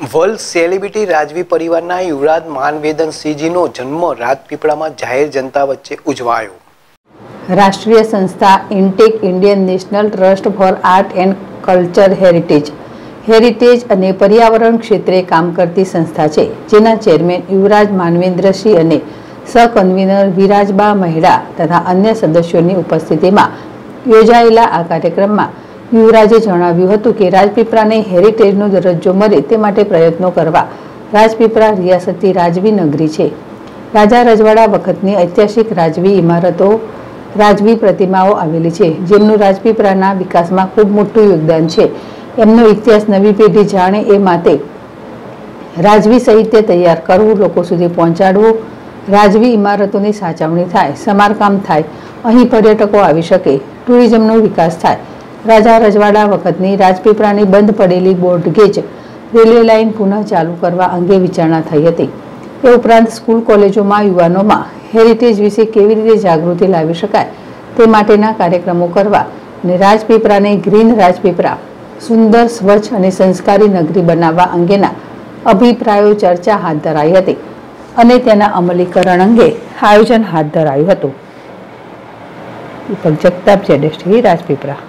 World celebrity રાજવી પરિવારના યુવરાજ માનવેદનસિંહજીનો જન્મ રાજપીપળામાં જાહેર જનતા વચ્ચે ઉજવાયો. રાષ્ટ્રીય સંસ્થા INTACH Indian national trust for art and culture heritage. Heritage અને પર્યાવરણ ક્ષેત્રે કામ કરતી સંસ્થા છે, જેના ચેરમેન યુવરાજ માનવેન્દ્રસિંહ અને સહકન્વીનર વિરાજબા મહેડા તથા અન્ય સદસ્યોની ઉપસ્થિતિમાં યોજાયેલા આ કાર્યક્રમમાં યુવરાજે જણાવ્યું હતું કે રાજપીપળાને હેરિટેજનો દરજ્જો મળે તે માટે પ્રયત્નો કરવા રાજપીપળા રિયાસતી રાજવી નગરી છે. રાજા રજવાડા વખતની ઐતિહાસિક રાજવી ઇમારતો, રાજવી પ્રતિમાઓ આવેલી છે. જેમનું રાજપીપળાના વિકાસમાં ખૂબ મોટું યોગદાન છે. એમનો ઇતિહાસ નવી પેઢી જાણે એ માટે રાજવી સાહિત્ય તૈયાર કરવું, લોકો સુધી પહોંચાડવું, રાજવી ઇમારતોની સાચવણી થાય, સમારકામ થાય, અહીં પર્યટકો આવી શકે, ટુરિઝમનો વિકાસ થાય રાજા રજવાડા વખતની રાજપીપળાની બંધ પડેલી બોર્ડગેજ રેલવે લાઇન પુનઃ ચાલુ કરવા અંગે વિચારણા થઈ હતી. એ ઉપરાંત સ્કૂલ કોલેજોમાં યુવાનોમાં હેરિટેજ વિશે કેવી રીતે જાગૃતિ લાવી શકાય તે માટેના કાર્યક્રમો કરવા અને રાજપીપળાને ગ્રીન રાજપીપળા, સુંદર, સ્વચ્છ અને સંસ્કારી નગરી બનાવવા અંગેના અભિપ્રાયો ચર્ચા હાથ ધરાઈ હતી અને તેના અમલીકરણ અંગે આયોજન હાથ ધરાયું હતું. જગતાપ જેડેશ્રી રાજપીપળા.